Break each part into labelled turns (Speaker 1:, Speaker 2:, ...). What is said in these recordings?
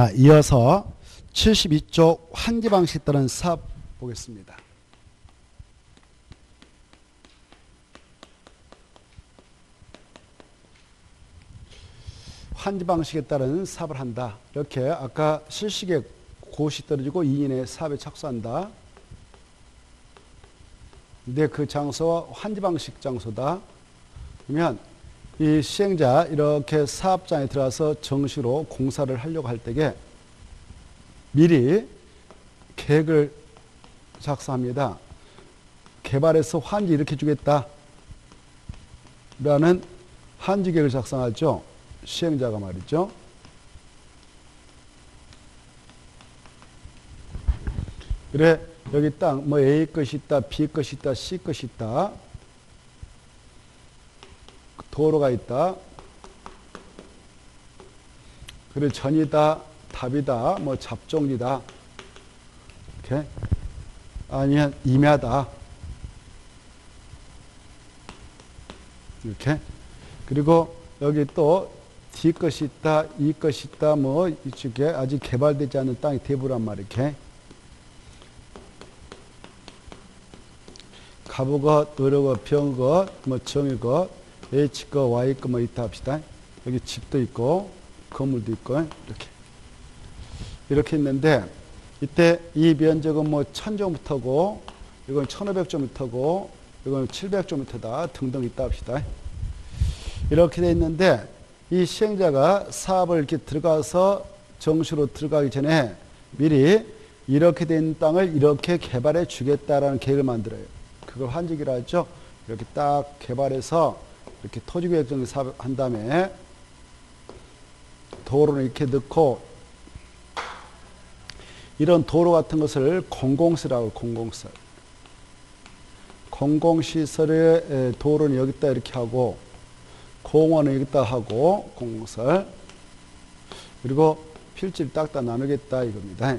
Speaker 1: 자, 이어서 72쪽 환기 방식 따른 사업 보겠습니다. 환지 방식에 따른 사업을 한다. 이렇게 아까 실시계 고시 떨어지고 2인의 사업에 착수한다. 근데 그 장소와 환지 방식 장소다. 그러면 이 시행자 이렇게 사업장에 들어가서 정식으로 공사를 하려고 할 때에 미리 계획을 작성합니다. 개발해서 환지 이렇게 주겠다. 라는 환지 계획을 작성하죠. 시행자가 말이죠. 그래 여기 땅뭐 A 것이 있다, B 것이 있다, C 것이 있다. 도로가 있다. 그래 전이다, 답이다, 뭐 잡종이다. 이렇게 아니면 임야다. 이렇게 그리고 여기 또 D 것이 있다, E 것이 있다, 뭐 이쪽에 아직 개발되지 않은 땅이 대부란 말이야. 이렇게 가부것, 의료것, 병것, 뭐 정의것, H것, Y것 뭐 있다 합시다. 여기 집도 있고 건물도 있고 이렇게 이렇게 있는데 이때 이 면적은 뭐 1000제곱미터고 이건 1500제곱미터고 이건 700제곱미터다 등등 있다 합시다. 이렇게 돼 있는데 이 시행자가 사업을 이렇게 들어가서 정시로 들어가기 전에 미리 이렇게 된 땅을 이렇게 개발해 주겠다라는 계획을 만들어요. 그걸 환직이라 하죠. 이렇게 딱 개발해서 이렇게 토지계획 정리 사업한 다음에 도로를 이렇게 넣고 이런 도로 같은 것을 공공시라고 공공시설. 공공시설의 도로는 여기다 이렇게 하고 공원은 여기다 하고 공공시설 그리고 필지를 딱딱 나누겠다 이겁니다.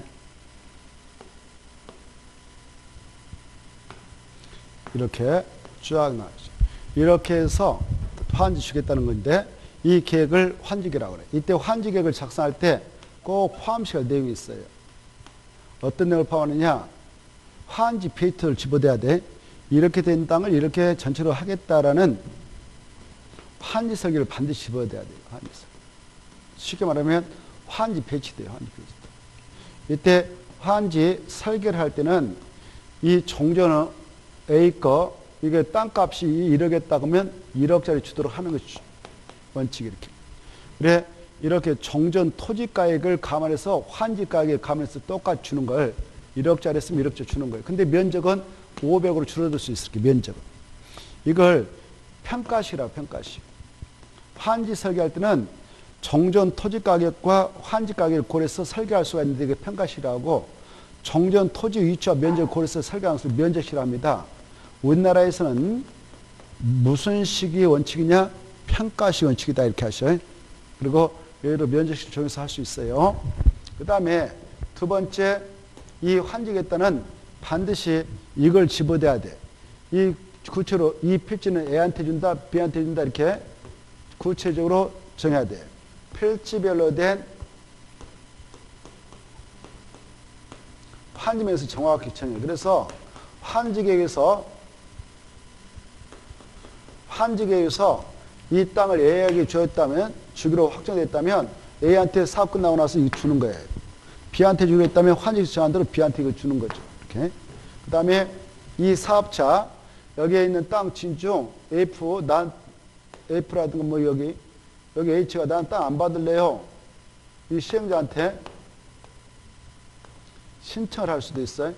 Speaker 1: 이렇게 쫙 나오죠. 이렇게 해서 환지 주겠다는 건데 이 계획을 환지계라고 그래. 이때 환지 계획을 작성할 때 꼭 포함시킬 내용이 있어요. 어떤 내용을 포함하느냐? 환지 페이트를 집어대야 돼. 이렇게 된 땅을 이렇게 전체로 하겠다라는 환지 설계를 반드시 집어대야 돼요. 환지 설계. 쉽게 말하면 환지 배치돼요. 환지 배치. 이때 환지 설계를 할 때는 이 종전은 A 거 이게 땅값이 1억이었다 그러면 1억짜리 주도록 하는 것이 원칙이 이렇게. 그래 이렇게 종전 토지 가액을 감안해서 환지 가액을 감안해서 똑같이 주는 걸 1억짜리 했으면 1억짜리 주는 거예요. 근데 면적은 500으로 줄어들 수 있을 게 면적은. 이걸 평가시라고 평가시. 환지 설계할 때는 정전 토지 가격과 환지 가격을 고려해서 설계할 수가 있는데 이게 평가시라고 정전 토지 위치와 면적을 고려해서 설계하는 것을 면적시라 합니다. 우리나라에서는 무슨 식이 원칙이냐? 평가식 원칙이다 이렇게 하셔요. 그리고 여기도 면적식 정해서 할 수 있어요. 그 다음에 두 번째 이 환지겠다는 반드시 이걸 집어대야 돼. 이 구체로 이 필지는 A한테 준다, B한테 준다 이렇게 구체적으로 정해야 돼. 필지별로 된 환지면에서 정확히 정해. 그래서 환지계획에서 환지계획에서 이 땅을 A에게 주었다면 주기로 확정됐다면 A한테 사업 끝나고 나서 이거 주는 거예요. B한테 주기로 했다면 환지에서 정한 대로 B한테 이거 주는 거죠. 이렇게. 그 다음에 이 사업자 여기에 있는 땅 진중 F 난 F라든가 뭐 여기 여기 H가 난 땅 안 받을래요. 이 시행자한테 신청을 할 수도 있어요.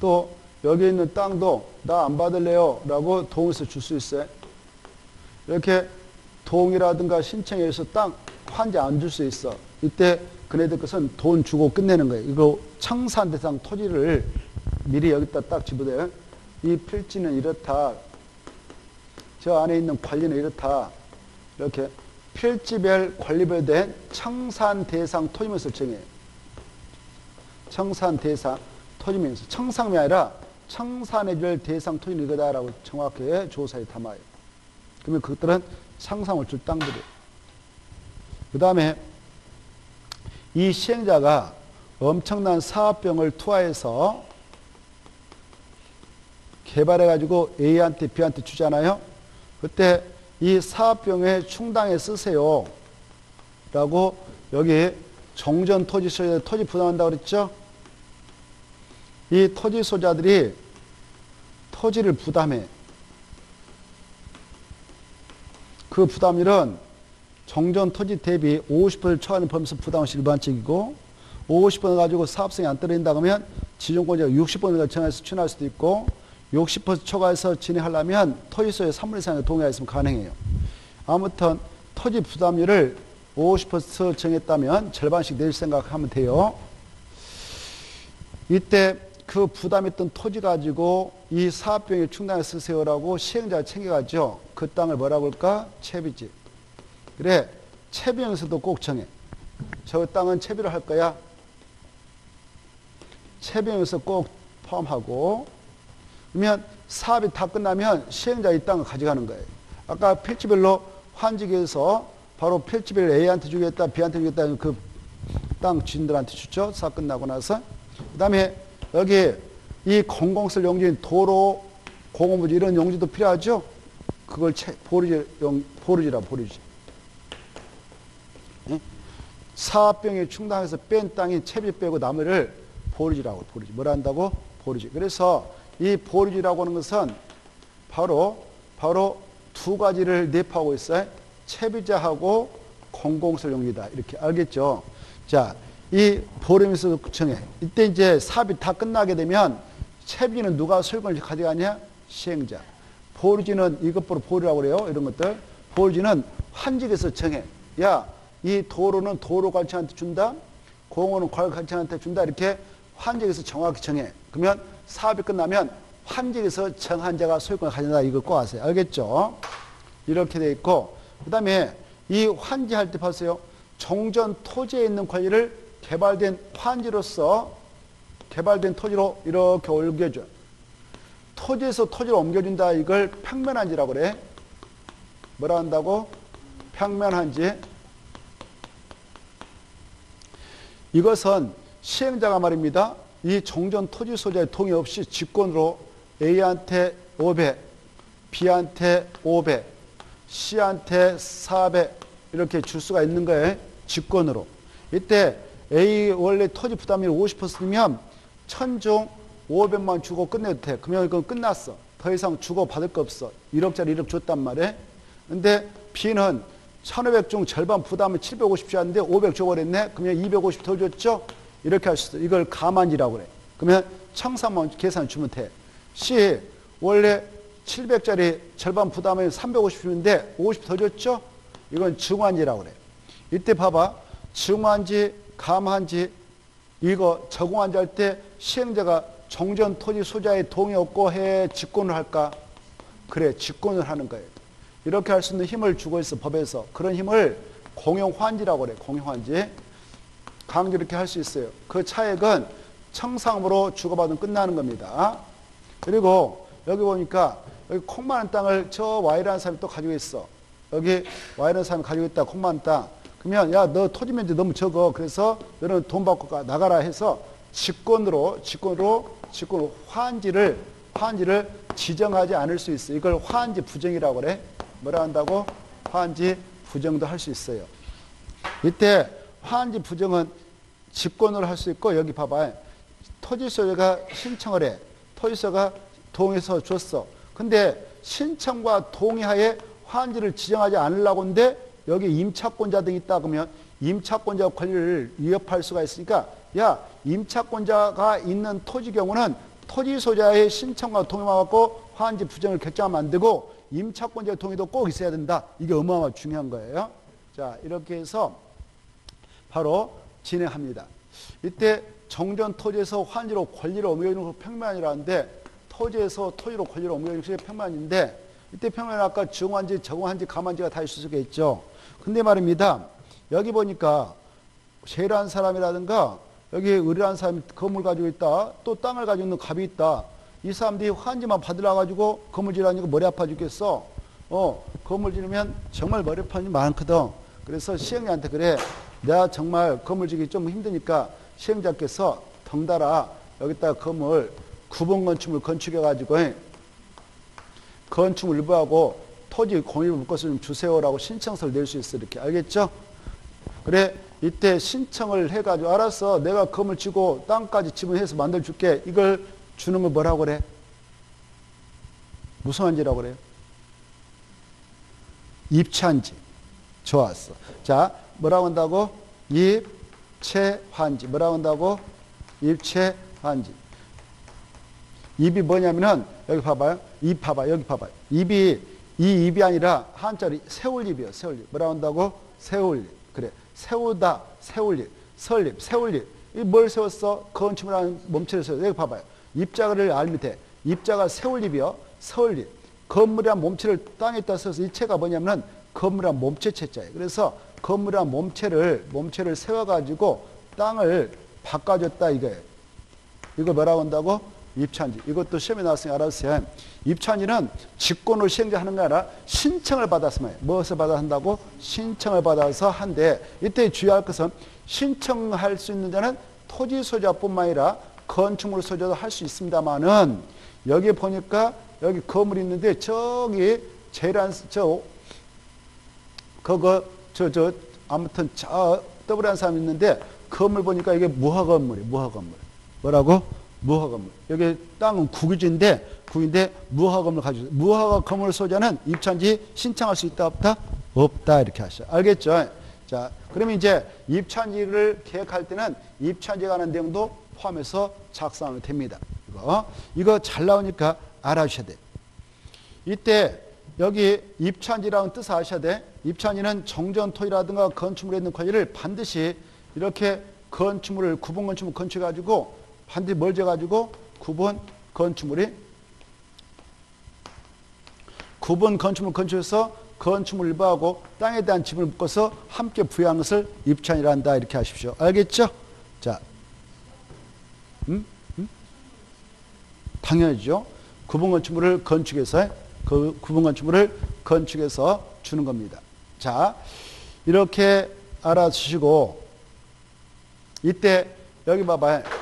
Speaker 1: 또 여기 있는 땅도 나 안 받을래요 라고 동의서 줄 수 있어요. 이렇게 동의라든가 신청에 의해서 땅 환지 안줄 수 있어. 이때 그네들 것은 돈 주고 끝내는 거예요. 이거 청산 대상 토지를 미리 여기다 딱 집어대요. 이 필지는 이렇다. 저 안에 있는 관리는 이렇다. 이렇게 필지별 관리별 된 청산 대상 토지면서 정해요. 청산 대상 토지면서 청산이 아니라 청산해줄 대상 토지는 이거다라고 정확하게 조사에 담아요. 그러면 그것들은 상상을 줄 땅들이에요. 그 다음에 이 시행자가 엄청난 사업병을 투하해서 개발해가지고 A한테 B한테 주잖아요. 그때 이 사업병에 충당해 쓰세요. 라고 여기 정전 토지 소유자 토지 부담한다고 그랬죠? 이 토지 소자들이 토지를 부담해. 그 부담률은 정전 토지 대비 50%를 초과하는 범위에서 부담시 일반적이고 50% 가지고 사업성이 안 떨어진다 그러면 지정권자가 60%가 정해서 추진할 수도 있고 60% 초과해서 진행하려면 토지 소유의 3분의 2상의 동의가 있으면 가능해요. 아무튼 토지 부담률을 50% 정했다면 절반씩 낼 생각하면 돼요. 이때 그 부담했던 토지 가지고 이 사업비용에 충당해 쓰세요라고 시행자가 챙겨가죠. 그 땅을 뭐라고 할까? 채비지. 그래, 채비용에서도 꼭 정해. 저 땅은 채비로 할 거야. 채비용에서 꼭 포함하고 그러면 사업이 다 끝나면 시행자 이 땅을 가져가는 거예요. 아까 필지별로 환지기에서 바로 필지별 A한테 주겠다, B한테 주겠다 그 땅 주인들한테 주죠. 사업 끝나고 나서. 그 다음에 여기 이 공공설 용지인 도로, 공업부지 이런 용지도 필요하죠. 그걸 채, 보르지, 용, 보르지라 보르지. 예? 사업병에 충당해서 뺀 땅이 채비 빼고 나머지를 보르지라고 보르지. 뭘 한다고? 보르지. 그래서 이 보르지라고 하는 것은 바로 바로 두 가지를 내포하고 있어요. 채비자하고 공공설 용지다. 이렇게 알겠죠? 자, 이 보름에서 정해. 이때 이제 사업이 다 끝나게 되면 채비는 누가 소유권을 가져가냐? 시행자. 보르지는 이것보다 보르라고 그래요. 이런 것들. 보르지는 환직에서 정해. 야, 이 도로는 도로 관청한테 준다. 공원은 관청한테 준다. 이렇게 환직에서 정확히 정해. 그러면 사업이 끝나면 환직에서 정한 자가 소유권을 가진다. 이거 꼭 아세요. 알겠죠? 이렇게 돼 있고 그 다음에 이 환지할 때 봤어요. 정전 토지에 있는 권리를 개발된 환지로서 개발된 토지로 이렇게 옮겨줘. 토지에서 토지로 옮겨준다. 이걸 평면한지라고 그래. 뭐라 한다고? 평면한지. 이것은 시행자가 말입니다. 이 정전 토지 소자의 동의 없이 직권으로 A한테 500, B한테 500, C한테 400 이렇게 줄 수가 있는 거예요. 직권으로. 이때 A 원래 토지 부담률 50%면 천중 500만 주고 끝내도 돼. 그러면 이건 끝났어. 더 이상 주고 받을 거 없어. 1억짜리 1억 줬단 말이에요. 근데 B는 1500중 절반 부담을 750 줬는데 500 줘버렸네. 그러면 250 더 줬죠? 이렇게 할 수 있어. 이걸 가만지라고 그래. 그러면 청산만 계산 주면 돼. C 원래 700짜리 절반 부담을 350 주는데 50 더 줬죠? 이건 증환지라고 그래. 이때 봐봐. 증환지, 감환지, 이거 적응환지 할때 시행자가 정전 토지 소자의 동의 없고 해 직권을 할까? 그래, 직권을 하는 거예요. 이렇게 할 수 있는 힘을 주고 있어, 법에서. 그런 힘을 공용환지라고 그래, 공용환지. 강조 이렇게 할 수 있어요. 그 차액은 청산으로 주고받으면 끝나는 겁니다. 그리고 여기 보니까 여기 콩 많은 땅을 저 Y라는 사람이 또 가지고 있어. 여기 Y라는 사람이 가지고 있다, 콩 많은 땅. 그러면 야, 너 토지 면적 너무 적어. 그래서 너는 돈 받고 가, 나가라 해서 직권으로, 직권으로, 직권으로 환지를, 환지를 지정하지 않을 수 있어. 이걸 환지 부정이라고 그래. 뭐라 한다고? 환지 부정도 할 수 있어요. 이때 환지 부정은 직권으로 할 수 있고 여기 봐봐요. 토지 소유가 신청을 해. 토지소가 동의서 줬어. 근데 신청과 동의하에 환지를 지정하지 않으려고 하는데 여기 임차권자 등이 있다 그러면 임차권자 권리를 위협할 수가 있으니까 야 임차권자가 있는 토지 경우는 토지 소자의 신청과 동의만 갖고 환지 부정을 결정하면 안 되고 임차권자의 동의도 꼭 있어야 된다. 이게 어마어마 중요한 거예요. 자 이렇게 해서 바로 진행합니다. 이때 정전 토지에서 환지로 권리를 옮겨주는 거 평면이라는데 토지에서 토지로 권리를 옮겨주는 것이 평면인데 이때 평면 아까 증환지, 적응한지, 감환지가 다 있을 수가 있죠. 근데 말입니다. 여기 보니까 세라는 사람이라든가 여기 의리라는 사람이 건물 가지고 있다. 또 땅을 가지고 있는 갑이 있다. 이 사람들이 환지만 받으려 가지고 건물 지으라니까 머리 아파 죽겠어. 어, 건물 지으면 정말 머리 아파는 많거든. 그래서 시행자한테 그래. 내가 정말 건물 지기 좀 힘드니까 시행자께서 덩달아 여기다 건물 구분 건축물 건축해 가지고 건축물 일부하고 토지 묶어서 좀 주세요라고 신청서를 낼 수 있어 이렇게 알겠죠? 그래 이때 신청을 해가지고 알았어 내가 건물 치고 땅까지 지분해서 만들어줄게 이걸 주는 거 뭐라고 그래? 무슨 한지라고 그래요? 입찬지 좋았어 자 뭐라고 한다고? 입체환지 뭐라고 한다고? 입체환지 입이 뭐냐면은 여기 봐봐요 입 봐봐 여기 봐봐요 입이 이 입이 아니라 한자리 세울 입이에요 세울 입. 뭐라고 한다고? 세울 입. 그래. 세우다 세울 입. 설립 세울 입이뭘 세웠어? 건축이라는 몸체를 세웠어 여기 봐봐요. 입자를 알면 돼 입자가 세울 입이요. 서울 입. 건물이란 몸체를 땅에다 써서 이 체가 뭐냐면은 건물이란 몸체 체자예요. 그래서 건물이란 몸체를 몸체를 세워가지고 땅을 바꿔줬다 이거예요. 이거 뭐라고 한다고? 입찬지. 이것도 시험에 나왔으니 알아주세요. 입찬지는 직권으로 시행자 하는 게 아니라 신청을 받았으면 해요. 무엇을 받아 한다고? 신청을 받아서 한데 이때 주의할 것은 신청할 수 있는 자는 토지 소유자뿐만 아니라 건축물 소유자도 할 수 있습니다만은 여기 보니까 여기 건물이 있는데 저기 제란 저 그거 저 저 아무튼 저 더블한 사람이 있는데 건물 보니까 이게 무화 건물이 무화 건물. 뭐라고? 무화 건물. 여기 땅은 국유지인데 국인데 무화 건물 가지고 무화 건물 소유자는 입찬지 신청할 수 있다 없다? 없다 이렇게 하셔. 알겠죠? 자, 그러면 이제 입찬지를 계획할 때는 입찬지에 관한 내용도 포함해서 작성하면 됩니다. 이거 이거 잘 나오니까 알아주셔야 돼. 이때 여기 입찬지라는 뜻을 아셔야 돼. 입찬지는 정전토이라든가 건축물에 있는 권리를 반드시 이렇게 건축물을 구분 건축물 건축해 가지고 반드시 뭘 재가지고 구분 건축물이 구분 건축물 건축해서 건축물 일부하고 땅에 대한 지분을 묶어서 함께 부여한 것을 입찬이라 한다 이렇게 하십시오. 알겠죠? 자, 음? 음? 당연하죠. 구분 건축물을 건축해서 그 구분 건축물을 건축해서 주는 겁니다. 자, 이렇게 알아주시고 이때 여기 봐봐요.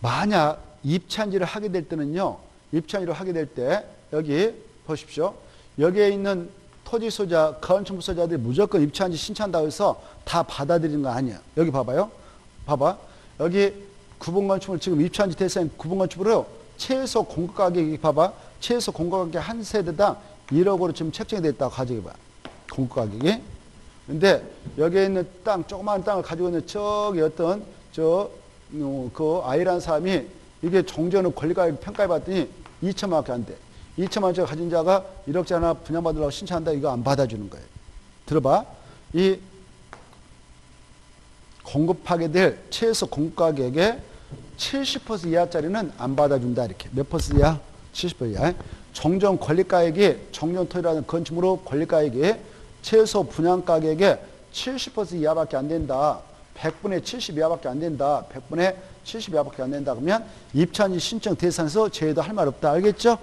Speaker 1: 만약 입찬지를 하게 될 때는요. 입찬지를 하게 될 때 여기 보십시오. 여기에 있는 토지 소자, 건축물 소자들이 무조건 입찬지 신청한다고 해서 다 받아들이는 거 아니야. 여기 봐봐요. 봐봐. 여기 구분 건축물 지금 입찬지 대상 구분 건축물로 최소 공급 가격이 봐봐. 최소 공급 가격 한 세대당 1억으로 지금 책정이 됐다고 가져가 봐. 공급 가격이. 근데 여기에 있는 땅, 조그마한 땅을 가지고 있는 저기 어떤 저, 어, 그 아이라는 사람이 이게 종전의 권리가격 평가해 봤더니 2천만 원밖에 안 돼. 2천만 원짜리 가진 자가 1억짜리 하나 분양받으려고 신청한다. 이거 안 받아주는 거예요. 들어봐. 이 공급하게 될 최소 공급 가격의 70% 이하짜리는 안 받아준다. 이렇게. 몇 퍼센트 이하? 70% 이하. 종전 권리가액이 정전토이라는 건축물로 권리가액이 최소 분양가격의 70% 이하밖에 안 된다. 100분의 70 이하밖에 안 된다. 100분의 70 이하밖에 안 된다. 그러면 입찰지 신청 대상에서 제외도 할 말 없다. 알겠죠?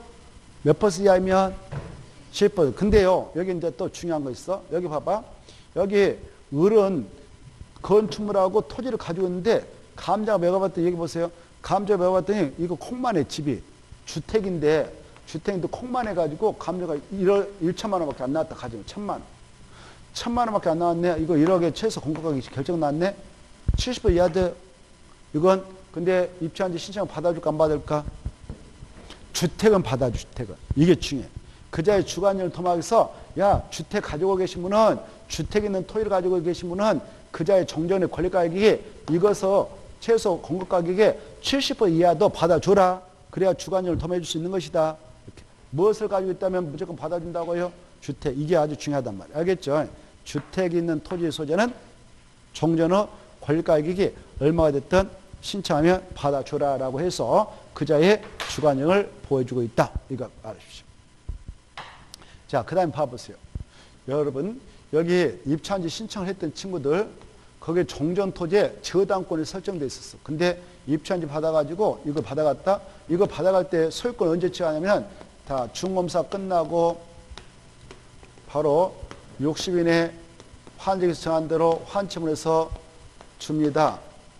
Speaker 1: 몇 퍼센트 이하면 10%. 근데요, 여기 이제 또 중요한 거 있어. 여기 봐봐. 여기 을은 건축물하고 토지를 가지고 있는데 감자가 매가봤더니 여기 보세요. 감자가 매가봤더니 이거 콩만 해 집이. 주택인데 주택인데 콩만 해가지고 감자가 1억 1천만 원밖에 안 나왔다 가지고 천만 원. 천만 원밖에 안 나왔네. 이거 1억에 최소 공급가격이 결정 났네. 70% 이하드 이건 근데 입주한지 신청 받아줄까 안 받을까? 주택은 받아주 주택은 이게 중요해. 그자의 주관을 통해서 야 주택 가지고 계신 분은 주택 있는 토지를 가지고 계신 분은 그자의 정전의 권리가격이 이것서 최소 공급가격의 70% 이하도 받아줘라. 그래야 주관을 도매해줄 수 있는 것이다. 이렇게. 무엇을 가지고 있다면 무조건 받아준다고요? 주택. 이게 아주 중요하단 말이에요. 알겠죠? 주택이 있는 토지 소재는 종전의 권리가격이 얼마가 됐든 신청하면 받아줘라라고 해서 그자의 주관형을 보여주고 있다. 이거 알아주십시오. 자, 그 다음에 봐보세요. 여러분, 여기 입찰지 신청을 했던 친구들, 거기에 종전토지에 저당권이 설정돼 있었어. 근데 입찰지 받아가지고 이거 받아갔다? 이거 받아갈 때 소유권 언제 취하냐면 다 중검사 끝나고 바로 60인의 환지에서 정한 대로 환침을 해서 줍니다.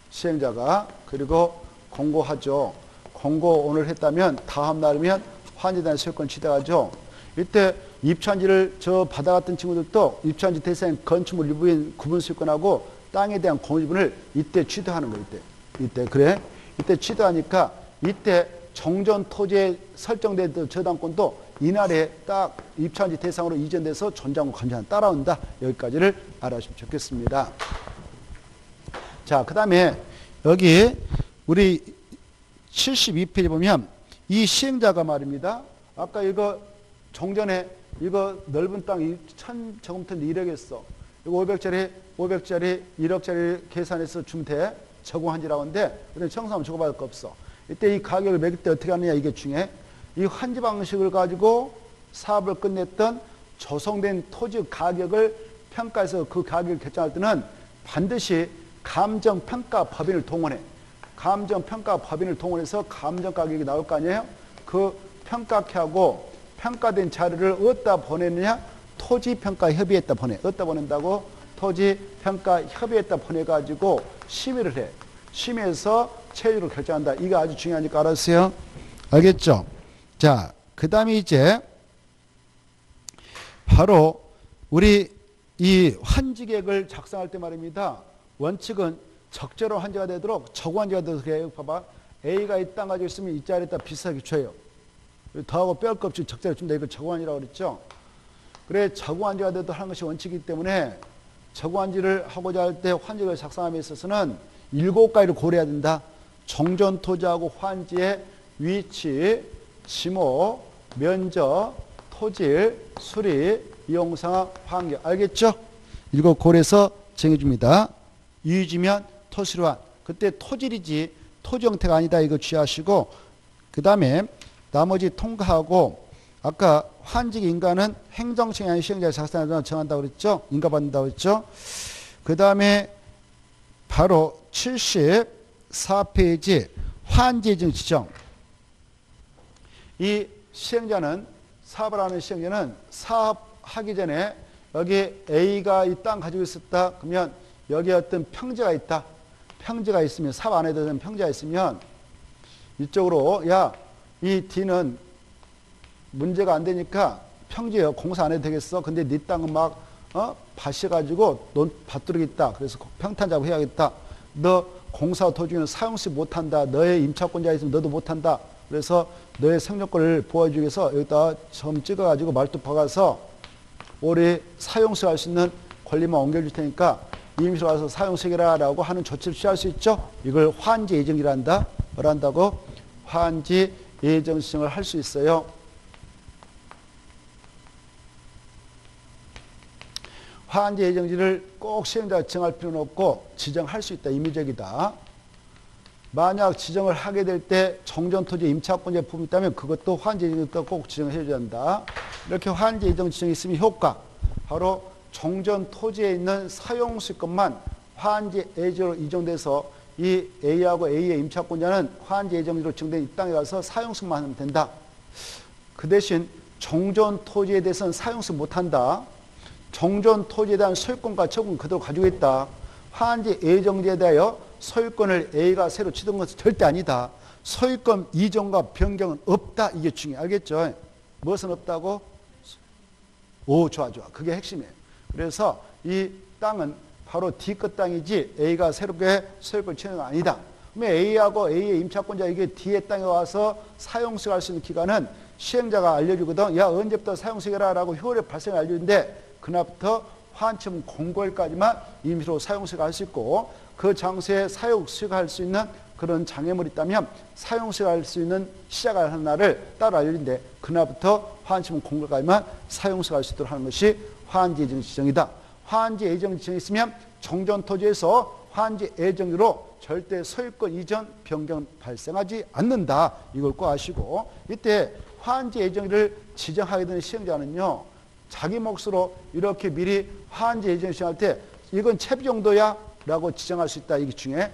Speaker 1: 시행자가. 그리고 공고하죠. 공고 오늘 했다면 다음 날이면 환지단 소유권 취득하죠. 이때 입천지를 저 받아갔던 친구들도 입천지 대상 건축물 일부인 구분 소유권하고 땅에 대한 공유분을 이때 취득하는 거예요. 이때. 이때 그래. 이때 취득하니까 이때 정전 토지에 설정된 저당권도 이날에 딱 입천지 대상으로 이전돼서 전장고 관장 따라온다. 여기까지를 알아주시면 좋겠습니다. 자, 그 다음에 여기 우리 72페이지 보면 이 시행자가 말입니다. 아까 이거 종전에 이거 넓은 땅 1000 제곱미터 1억이었어. 이거 500짜리, 500짜리, 1억짜리 계산해서 주면 돼. 적용한지라고 하는데, 그런데 청소하면 적어받을 거 없어. 이때 이 가격을 매길 때 어떻게 하느냐 이게 중에 이 환지 방식을 가지고 사업을 끝냈던 조성된 토지 가격을 평가해서 그 가격을 결정할 때는 반드시 감정평가 법인을 동원해. 감정평가 법인을 동원해서 감정 가격이 나올 거 아니에요? 그 평가하고 평가된 자료를 어디다 보내느냐? 토지평가협의회에다 보내. 어디다 보낸다고? 토지평가협의회에다 보내가지고 심의를 해. 심의해서 체류를 결정한다. 이거 아주 중요하니까 알았어요? 알겠죠? 자, 그 다음에 이제 바로 우리 이 환지계획을 작성할 때 말입니다. 원칙은 적절한 환지가 되도록 적환지가 되도록 해요. 봐봐. A가 이 땅 가지고 있으면 이 자리에다 비슷하게 줘요. 더하고 뺄것 없이 적절히 준다. 이걸 적환이라고 그랬죠. 그래 적환지가 되도록 하는 것이 원칙이기 때문에 적환지를 하고자 할 때 환지를 작성함에 있어서는 일곱 가지를 고려해야 된다. 정전 토지하고 환지의 위치, 지모, 면적, 토질, 수리, 이용상황, 환경. 알겠죠? 이거 고려해서 정해줍니다. 유지면 토시로한. 그때 토질이지 토지 형태가 아니다. 이거 취하시고 그 다음에 나머지 통과하고 아까 환직 인가는 행정청이 시행자의 작성을 정한다고 그랬죠? 인가받는다고 그랬죠? 그 다음에 바로 74페이지 환지증 지정. 이 시행자는 사업을 하는 시행자는 사업하기 전에 여기 A가 이 땅 가지고 있었다. 그러면 여기에 어떤 평지가 있다. 평지가 있으면 사업 안에 되는 평지가 있으면 이쪽으로 야 이 D는 문제가 안 되니까 평지에 공사 안 해도 되겠어. 근데 네 땅은 막 어? 밭이 가지고 논 밭두르기 있다. 그래서 평탄 작업 해야겠다. 너 공사 도중에는 사용시 못한다. 너의 임차권자 있으면 너도 못한다. 그래서 너의 생존권을 보호해주기 위해서 여기다 점 찍어가지고 말뚝 박아서 올해 사용시 할수 있는 권리만 옮겨줄 테니까 임시로 와서 사용시켜라라고 하는 조치를 취할 수 있죠. 이걸 환지. 뭘 한다고? 환지 예정 시정을 할 수 있어요. 환지 예정지를 꼭 시행자가 정할 필요는 없고 지정할 수 있다. 임의적이다. 만약 지정을 하게 될 때 정전토지 임차권 제품이 있다면 그것도 환지 예정도 꼭 지정해 줘야 한다. 이렇게 환지 예정 지정이 있으면 효과. 바로 정전 토지에 있는 사용수권만 환지 예정으로 이정돼서 이 A하고 A의 임차권자는 환지 예정지로 지정된 이 땅에 가서 사용수만 하면 된다. 그 대신 정전 토지에 대해서는 사용수 못한다. 정전 토지에 대한 소유권과 처분 그대로 가지고 있다. 환지 예정지에 대하여 소유권을 A가 새로 취득한 것은 절대 아니다. 소유권 이전과 변경은 없다. 이게 중요해. 알겠죠? 무엇은 없다고? 오, 좋아, 좋아. 그게 핵심이에요. 그래서 이 땅은 바로 D끝 땅이지 A가 새롭게 소유권 취득은 아니다. 그러면 A하고 A의 임차권자 이게 D의 땅에 와서 사용수익 할수 있는 기간은 시행자가 알려주거든. 야, 언제부터 사용수익 해라 라고 효율의 발생을 알려주는데 그날부터 환침 공고일까지만 임시로 사용수익 할수 있고 그 장소에 사용 수익 할 수 있는 그런 장애물이 있다면 사용 수익 할 수 있는 시작을 하는 날을 따로 알려주는데 그날부터 환침 공고일까지만 사용 수익 할 수 있도록 하는 것이 환지 예정 지정이다. 환지 예정 지정이 있으면 정전 토지에서 환지 예정으로 절대 소유권 이전 변경 발생하지 않는다. 이걸 꼭 아시고 이때 환지 예정을 지정하게 되는 시행자는요. 자기 몫으로 이렇게 미리 환지 예정 지정할 때 이건 채비 정도야 라고 지정할 수 있다. 이게 중에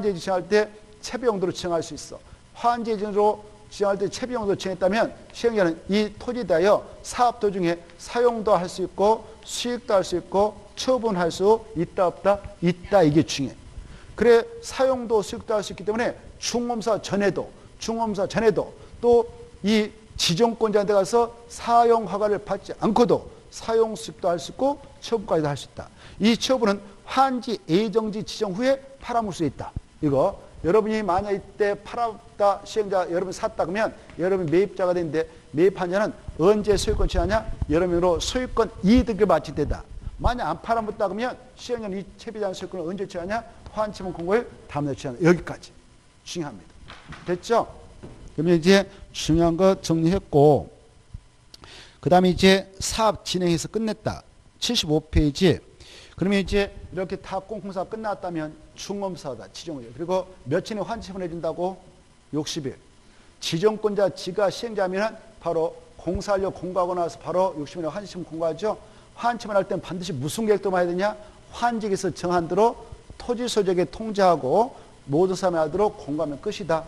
Speaker 1: 예정 지정할 때 채비 정도로 지정할 수 있어. 환지 예정으로 지정할 때 채비 정도 지정했다면 시행자는 이 토지에 대하여 사업 도중에 사용도 할 수 있고 수익도 할 수 있고 처분할 수 있다 없다 있다 이게 중요해. 그래 사용도 수익도 할 수 있기 때문에 중검사 전에도 중검사 전에도 또 이 지정권자한테 가서 사용 허가를 받지 않고도 사용 수익도 할 수 있고 처분까지도 할 수 있다. 이 처분은 환지 예정지 지정 후에 팔아먹을 수 있다. 이거 여러분이 만약 이때 팔았다 시행자 여러분 샀다 그러면 여러분이 매입자가 되는데 매입한 자는 언제 소유권 취하냐? 여러분으로 소유권 이득을 받지 되다. 만약 안 팔아먹다 그러면 시행자는 이 채비자는 소유권을 언제 취하냐? 환치문 공고일 다음날 취한다. 여기까지 중요합니다. 됐죠? 그러면 이제 중요한 거 정리했고 그 다음에 이제 사업 진행해서 끝냈다. 75페이지 그러면 이제 이렇게 다 꽁콩사 끝났다면 중검사다 지정을 그리고 며칠에 환치문 해준다고 60일 지정권자 지가 시행자면 바로 공사하려 공고하고 나서 바로 60일에 환치문 공고하죠. 환치문 할땐 반드시 무슨 계획도 봐야 되냐? 환직에서 정한 대로 토지 소적에 통제하고 모두 사면하도록 공고하면 끝이다.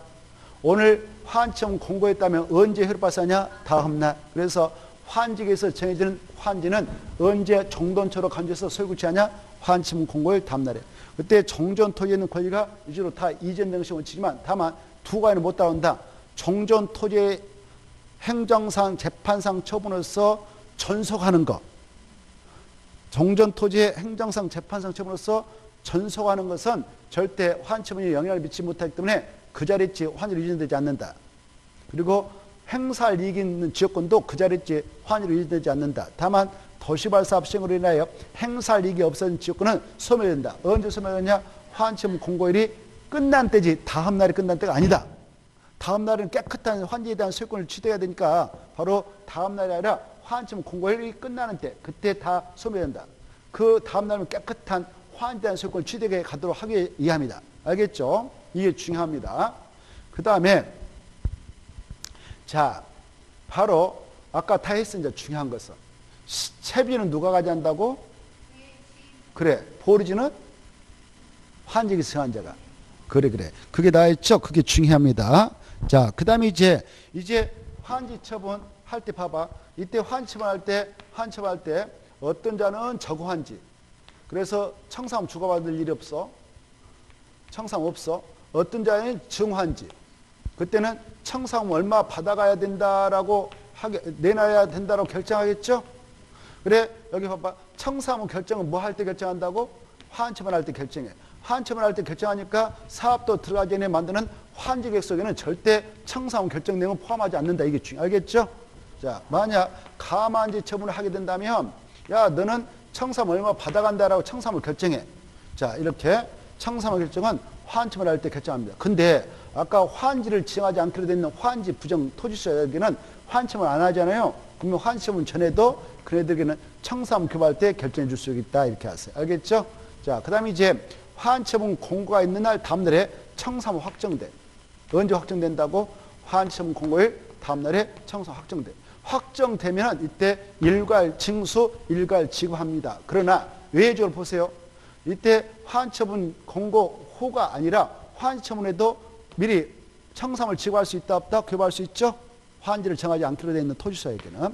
Speaker 1: 오늘 환청 공고했다면 언제 혈발사냐? 다음날. 그래서 환직에서 정해지는 환지는 언제 정돈처로 간주해서 설구치 하냐? 환침 공고일 다음날에. 그때 정전 토지에 있는 권리가 유지로 다 이전 등식 원칙이지만 다만 두 가지는 못 따온다. 정전 토지의 행정상 재판상 처분으로서 전속하는 것. 정전 토지의 행정상 재판상 처분으로서 전속하는 것은 절대 환치문에 영향을 미치지 못하기 때문에 그 자리에 있지 환율이 유지되지 않는다. 그리고 행사할 이익이 있는 지역권도 그 자리에 있지 환율이 유지되지 않는다. 다만 도시발사업 시행으로 인하여 행사할 이익이 없어진 지역권은 소멸된다. 언제 소멸되냐? 환치문 공고일이 끝난 때지 다음 날이 끝난 때가 아니다. 다음 날은 깨끗한 환지에 대한 소유권을 취득해야 되니까 바로 다음 날이 아니라 환치문 공고일이 끝나는 때 그때 다 소멸된다. 그 다음 날은 깨끗한 환지에 대한 소유권을 취득해 가도록 하기 위함이다. 알겠죠? 이게 중요합니다. 그 다음에 자 바로 아까 다 했으니까 중요한 것은 채비는 누가 가져간다고? 그래 보르지는 환직이 승한 자가. 그래 그래. 그게 나였죠? 그게 중요합니다. 자 그 다음에 이제 이제 환지 처분 할 때 봐봐. 이때 환처분 할 때 환처분 할 때 어떤 자는 저거 환지 그래서 청삼 주고받을 일이 없어? 청삼 없어? 어떤 자는 증환지 그때는 청삼 얼마 받아가야 된다라고 하게 내놔야 된다라고 결정하겠죠 그래 여기 봐봐 청사무 결정은 뭐 할 때 결정한다고? 환처분 할 때 결정해. 환처분 할 때 결정하니까 사업도 들어가기 전에 만드는 환지계획 속에는 절대 청사무 결정 내용은 포함하지 않는다. 이게 중요 알겠죠? 자 만약 가만지 처분을 하게 된다면 야 너는 청사무 얼마 받아간다라고 청사무 결정해. 자 이렇게 청사무 결정은 환처분 할 때 결정합니다. 근데 아까 환지를 지정하지 않기로 되 있는 환지 부정 토지소에게는 환첨을 안 하잖아요. 그러면 환첨은 전에도 그네들에게는 청삼 교부할 때 결정해 줄 수 있다 이렇게 하세요. 알겠죠? 자, 그 다음에 이제 환처분 공고가 있는 날 다음 날에 청삼 확정돼. 언제 확정된다고? 환처분 공고일 다음 날에 청삼 확정돼. 확정되면 이때 일괄 징수, 일괄 지급합니다. 그러나 외적으로 보세요. 이때 환처분 공고 후가 아니라 환처분에도 미리 청삼을 지급할 수 있다 없다 교부할 수 있죠? 환지를 정하지 않기로 되어 있는 토지소에게는.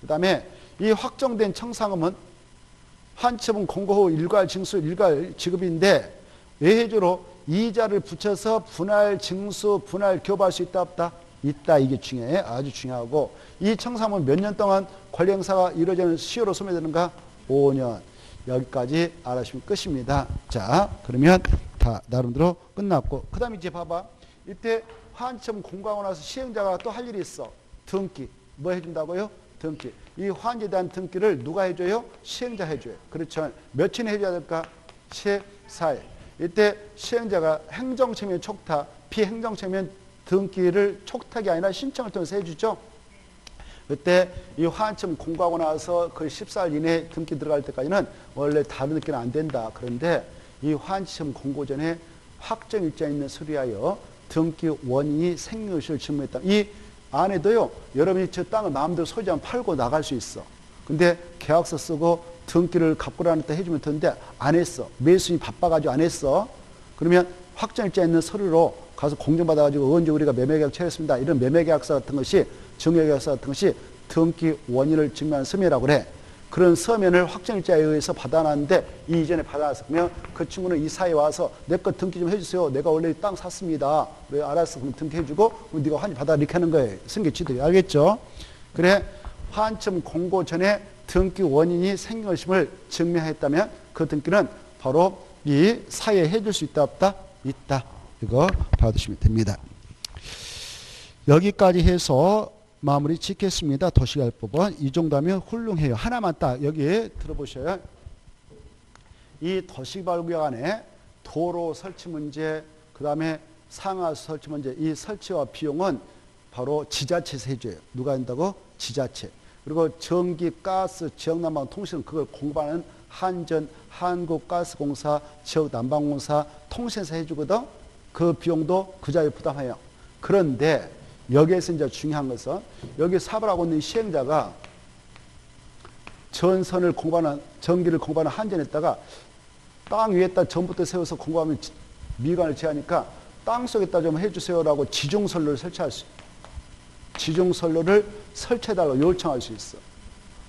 Speaker 1: 그 다음에 이 확정된 청상금은 환처분 공고 후 일괄 징수 일괄 지급인데 외해주로 이자를 붙여서 분할 징수 분할 교부할 수 있다 없다? 있다. 이게 중요해. 아주 중요하고 이 청산은 몇 년 동안 권리 행사가 이루어지는 시효로 소멸되는가? 5년. 여기까지 알아주시면 끝입니다. 자 그러면 다 나름대로 끝났고 그 다음에 이제 봐봐 이때 환처분 공고하고 나서 시행자가 또 할 일이 있어 등기 뭐 해준다고요 등기. 이 환지에 대한 등기를 누가 해줘요? 시행자 해줘요. 그렇죠. 며칠 해줘야 될까? 14일. 이때 시행자가 행정체면 촉탁, 비행정체면 등기를 촉탁이 아니라 신청을 통해서 해주죠. 그때 이 환청 공고하고 나서 그 14일 이내에 등기 들어갈 때까지는 원래 다른 등기는 안 된다. 그런데 이 환청 공고 전에 확정일자 있는 서류하여 등기 원인이 생명실 증명했다. 이 안에도요, 여러분이 저 땅을 마음대로 소지하면 팔고 나갈 수 있어. 근데 계약서 쓰고 등기를 갖고 라는 때 해주면 되는데 안 했어. 매수인이 바빠가지고 안 했어. 그러면 확정일자 있는 서류로 가서 공정받아가지고 언제 우리가 매매계약 체했습니다. 이런 매매계약서 같은 것이 증여계약서 같은 것이 등기 원인을 증명하는 서류라고 그래. 그런 서면을 확정일자에 의해서 받아놨는데 이 이전에 받아놨으면 그 친구는 이 사이에 와서 내 거 등기 좀 해주세요. 내가 원래 이 땅 샀습니다. 왜 알았어? 그럼 등기해주고 네가 환지 받아 이렇게 하는 거예요. 승계치들이 알겠죠? 그래 환점 공고 전에 등기 원인이 생긴 것임을 증명했다면 그 등기는 바로 이 사이에 해줄 수 있다 없다? 있다. 이거 받으시면 됩니다. 여기까지 해서 마무리 짓겠습니다. 도시갈 법은 이 정도면 훌륭해요. 하나만 딱 여기 들어보셔요. 이 도시발구역 안에 도로 설치 문제, 그 다음에 상하수 설치 문제, 이 설치와 비용은 바로 지자체에서 해줘요. 누가 한다고? 지자체. 그리고 전기, 가스, 지역 난방 통신 그걸 공부하는 한전, 한국가스공사, 지역 난방공사, 통신사 해주거든. 그 비용도 그 자리 부담해요. 그런데 여기에서 이제 중요한 것은 여기 사업을 하고 있는 시행자가 전선을 공부하는 전기를 공부하는 한전에다가 땅 위에다 전부터 세워서 공부하면 지- 미관을 제하니까 땅 속에다 좀 해주세요라고 지중선로를 설치할 수 지중선로를 설치해달라고 요청할 수 있어.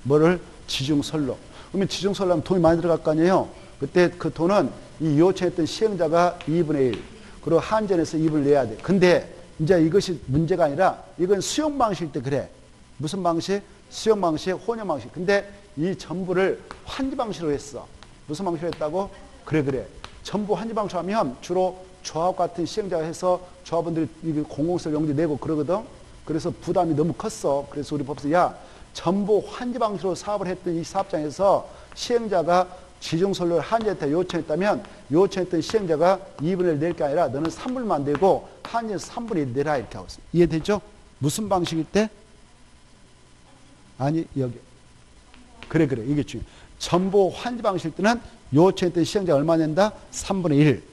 Speaker 1: 뭐를? 지중선로. 그러면 지중선로 하면 돈이 많이 들어갈 거 아니에요? 그때 그 돈은 이 요청했던 시행자가 2분의 1, 그리고 한전에서 2분을 내야 돼. 근데 이제 이것이 문제가 아니라 이건 수용 방식일 때 그래. 무슨 방식? 수용 방식, 혼용 방식. 근데 이 전부를 환지 방식으로 했어. 무슨 방식으로 했다고? 그래, 그래. 전부 환지 방식으로 하면 주로 조합 같은 시행자가 해서 조합원들이 이게 공공세 용지 내고 그러거든. 그래서 부담이 너무 컸어. 그래서 우리 법사, 야, 전부 환지 방식으로 사업을 했던 이 사업장에서 시행자가 지중선로를 한전한테 요청했다면 요청했던 시행자가 2분의 1 낼 게 아니라 너는 3분만 내고 한전에서 3분의 1 내라 이렇게 하고 있습니다. 이해되죠? 무슨 방식일 때? 아니 여기 그래 그래 이게 중요해. 전부 환지 방식일 때는 요청했던 시행자 얼마 낸다? 3분의 1.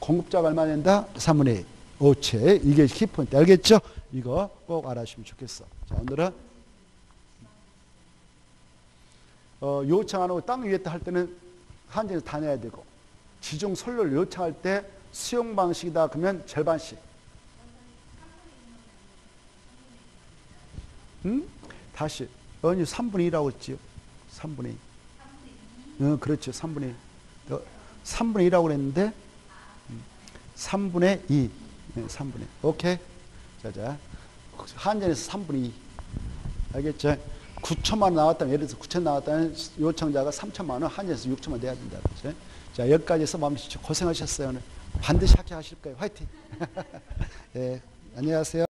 Speaker 1: 공급자가 얼마 낸다? 3분의 1. 오체 이게 키포인트 알겠죠? 이거 꼭 알아주시면 좋겠어. 자 오늘은 어, 요청 안 하고 땅 위에 할 때는 한전에서 다 내야 되고 지중 선로를 요청할 때 수용 방식이다 그러면 절반씩. 응? 다시 아니 3분의 2라고 했지요. 3분의 2. 어, 그렇죠. 3분의 1. 어, 3분의 2라고 그랬는데 음, 3분의 2. 네, 3분의 2. 오케이. 자자. 한전에서 3분의 2. 알겠죠? 9천만 원 나왔다면 예를 들어서 9천 나왔다면 요청자가 3천만 원 한전에서 6천만 원 내야 된다. 그죠? 자 여기까지 해서 짓죠. 고생하셨어요 오늘. 반드시 합격하실 거예요. 화이팅. 예, 안녕하세요.